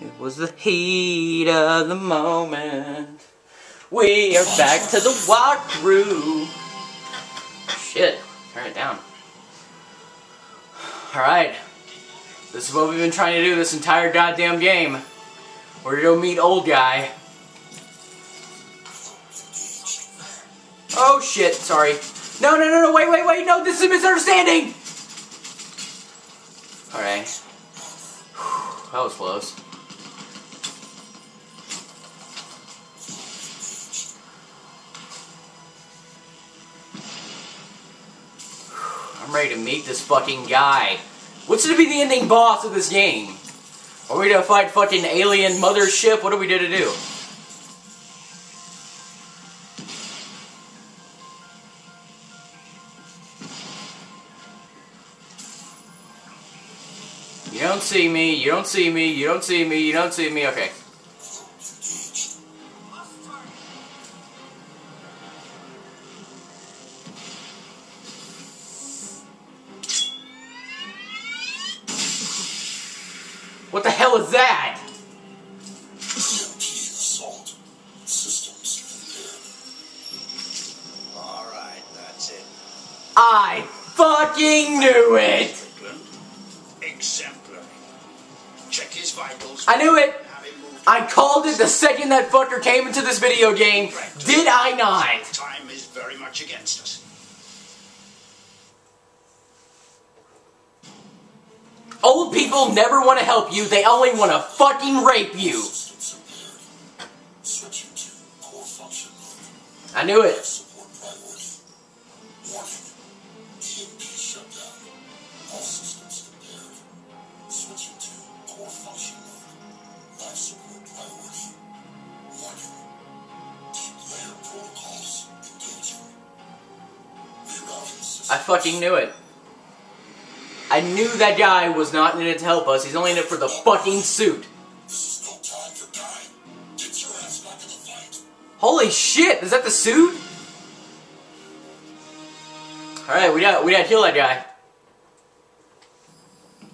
It was the heat of the moment. We are back to the walkthrough. Shit, turn it down. Alright. This is what we've been trying to do this entire goddamn game. We're gonna go meet old guy. Oh shit, sorry. No, no, no, no, wait, wait, wait, no, this is a misunderstanding! Alright. That was close. I'm ready to meet this fucking guy. What's gonna be the ending boss of this game? Are we gonna fight fucking alien mothership? What are we gonna do? You don't see me, you don't see me, you don't see me, you don't see me, okay. Hell is that? Assault systems All right, that's it. I fucking knew it! Exemplary. Check his vitals. I knew it! I called it the second that fucker came into this video game. Did I not? Time is very much against us. Old people never want to help you, they only want to fucking rape you. I knew it. I fucking knew it. I knew that guy was not in it to help us, he's only in it for the fucking suit. Holy shit, is that the suit? Alright, we got we gotta kill that guy.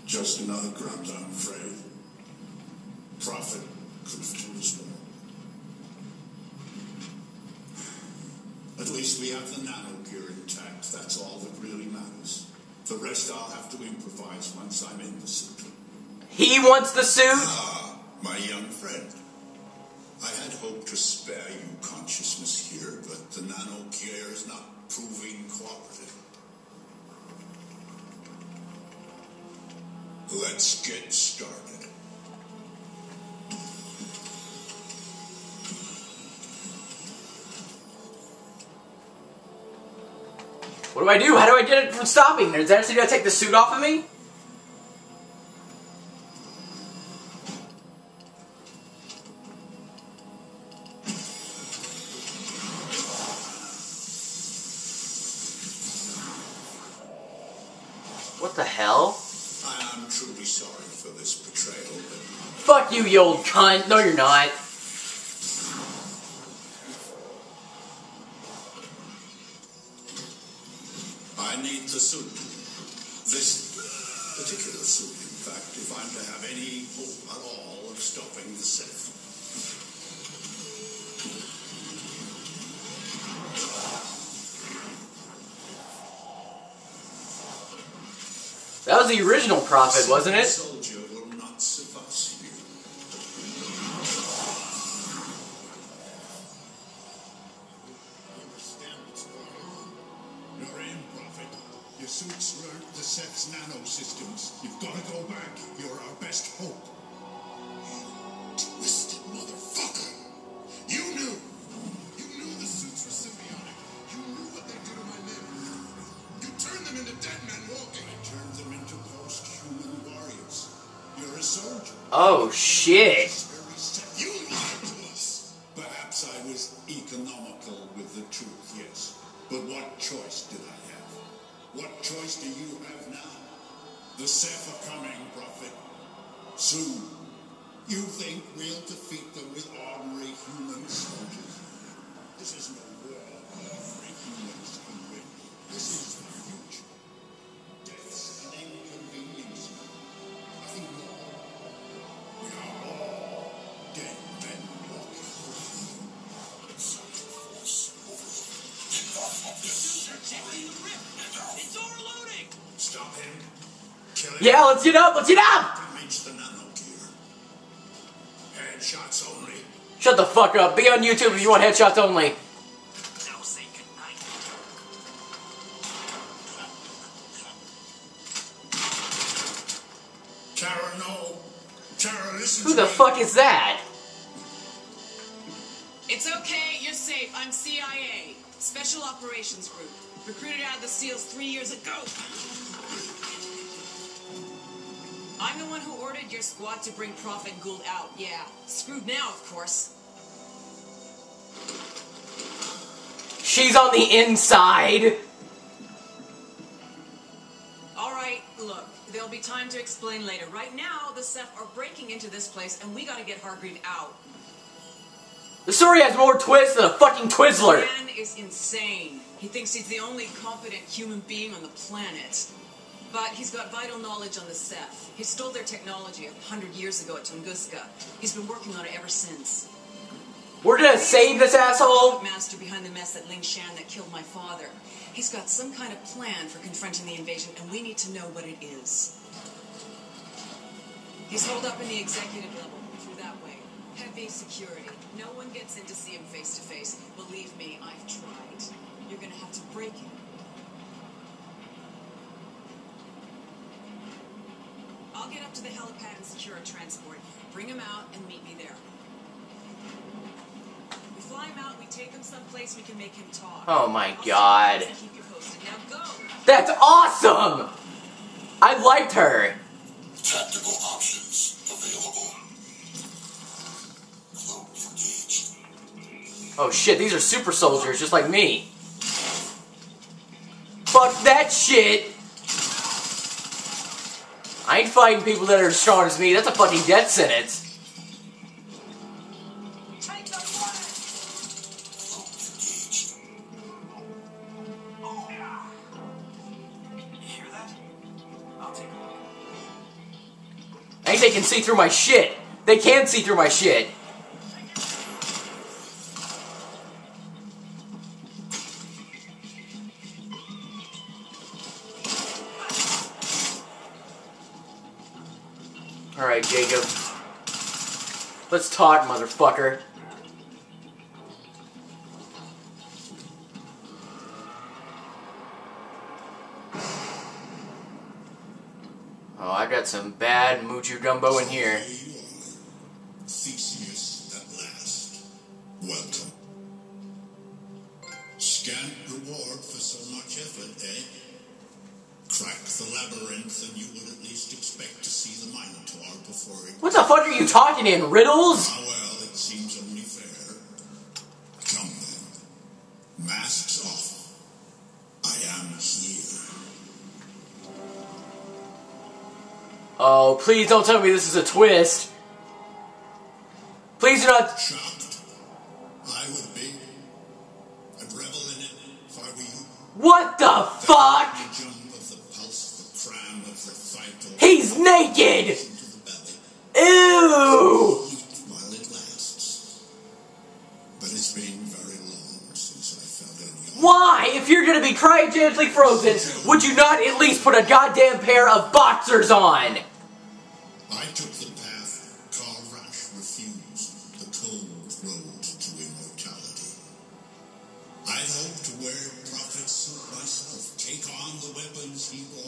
Just another grunt, I'm afraid. Prophet could have told us more. At least we have the nano gear intact. That's all that really matters. The rest I'll have to improvise once I'm in the suit. He wants the suit? Ah, my young friend. I had hoped to spare you consciousness here, but the nano gear is not proving cooperative. Let's get started. What do I do? How do I get it from stopping? Is that actually gonna take the suit off of me? What the hell? I am truly sorry for this betrayal, Fuck you, you old cunt. No, you're not. I need the suit. This particular suit, in fact, if I'm to have any hope at all of stopping the Ceph. That was the original Prophet, wasn't it? Soldier will not suffice you. Understand what's going on? You're in, Prophet. Your suits Ceph's nano systems. You've got to go back. You're our best hope. You twisted motherfucker. You knew. You knew the suits were symbiotic. You knew what they did to my men. You turned them into dead men walking. I turned them into post-human warriors. You're a soldier. Oh shit. Yeah, let's get up, let's get up! Damage the nanogear. Headshots only. Shut the fuck up. Be on YouTube if you want headshots only. Now say goodnight. Tara, no. Tara, Who the fuck is that? It's okay, you're safe. I'm CIA, Special Operations Group. Recruited out of the SEALs three years ago. I'm the one who ordered your squad to bring Prophet Gould out. Yeah, screwed now, of course. She's on the inside. All right, look, there'll be time to explain later. Right now, the Ceph are breaking into this place, and we gotta get Hargreave out. The story has more twists than a fucking Twizzler. Man is insane. He thinks he's the only competent human being on the planet. But he's got vital knowledge on the Ceph. He stole their technology a hundred years ago at Tunguska. He's been working on it ever since. We're gonna save this asshole. Master behind the mess at Ling Shan that killed my father. He's got some kind of plan for confronting the invasion, and we need to know what it is. He's holed up in the executive level, through that way. Heavy security. No one gets in to see him face to face. Believe me, I've tried. You're gonna have to break him. I'll get up to the helipad and secure a transport. Bring him out and meet me there. We fly him out, we take him someplace we can make him talk. Oh my I'll God. stay and keep you posted. Now go! That's awesome! I liked her. Tactical options available. Oh shit, these are super soldiers just like me. Fuck that shit! Ain't fighting people that are as strong as me. That's a fucking death sentence. They can see through my shit. They can see through my shit. Let's talk, motherfucker. Oh, I got some bad Muju Gumbo in here. Theseus at last. Welcome. Scant reward for so much effort, eh? The labyrinth and you would at least expect to see the Minotaur before it... What the fuck are you talking in? Riddles? Ah, well, it seems only fair. Come then. Masks off. I am here. Oh, please don't tell me this is a twist. Please do not. Shocked? I would be. I'd revel in it if I were you. What the fuck? Felt any Why, if you're gonna be cryogenically frozen, would you not at least put a goddamn pair of boxers on? I took the path Karl Rasch refused, the cold road to immortality. I hope to wear prophet's suit myself, take on the weapons he armor.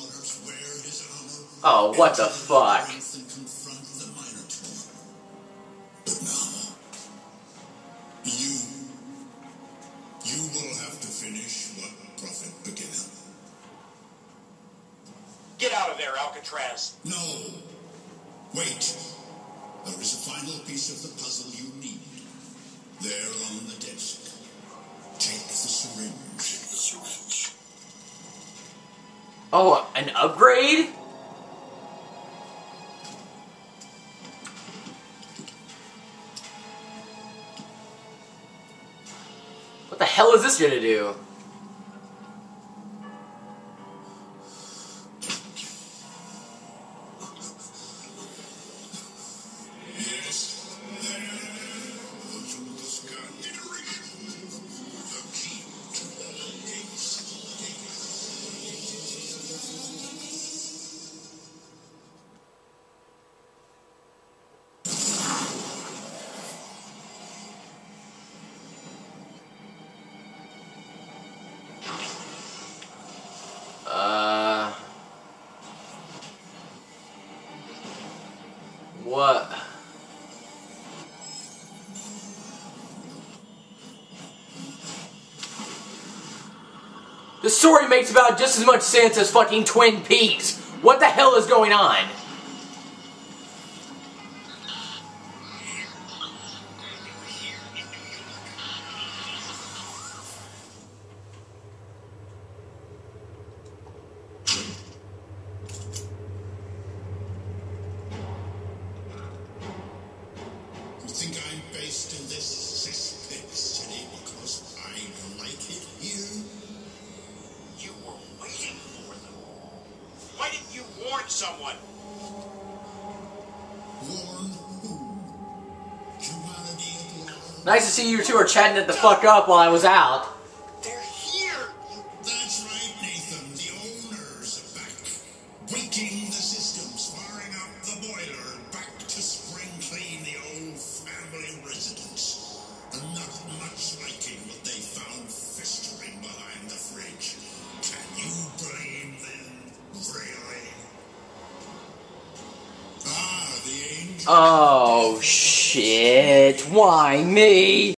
Oh, what the fuck? labyrinth And confront the Minotaur. But now, you, you will have to finish what prophet began. Get out of there, Alcatraz. No. Wait. There is a final piece of the puzzle you need. There on the desk. Take the syringe. Take the syringe. Oh, an upgrade? This gonna do? The story makes about just as much sense as fucking Twin Peaks. What the hell is going on? Warn someone? Warn who? Humanity at large? Nice to see you two are chatting it the fuck up while I was out. They're here. That's right, Nathan. The owners are back. Waking the systems, firing up the boiler, back to spring clean the old family residence. And not much liking Oh shit, why me?